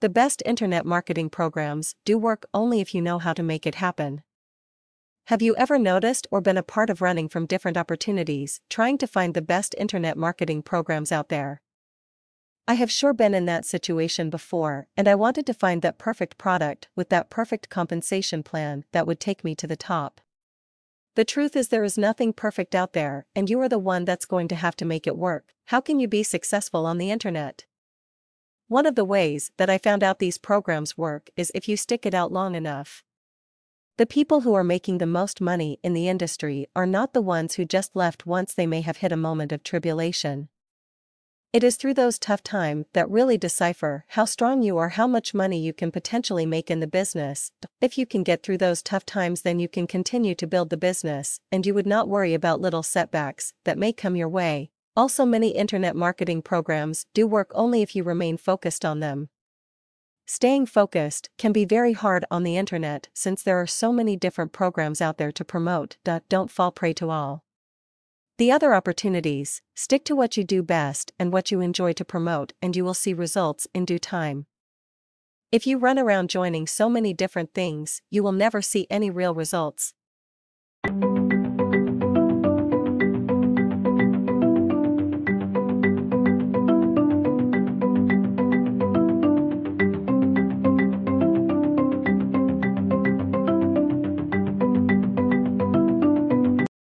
The best internet marketing programs do work only if you know how to make it happen. Have you ever noticed or been a part of running from different opportunities, trying to find the best internet marketing programs out there? I have sure been in that situation before, and I wanted to find that perfect product with that perfect compensation plan that would take me to the top. The truth is, there is nothing perfect out there, and you are the one that's going to have to make it work. How can you be successful on the internet? One of the ways that I found out these programs work is if you stick it out long enough. The people who are making the most money in the industry are not the ones who just left once they may have hit a moment of tribulation. It is through those tough times that really decipher how strong you are, how much money you can potentially make in the business. If you can get through those tough times, then you can continue to build the business, and you would not worry about little setbacks that may come your way. Also, many internet marketing programs do work only if you remain focused on them. Staying focused can be very hard on the internet since there are so many different programs out there to promote. Don't fall prey to all. The other opportunities, stick to what you do best and what you enjoy to promote, and you will see results in due time. If you run around joining so many different things, you will never see any real results.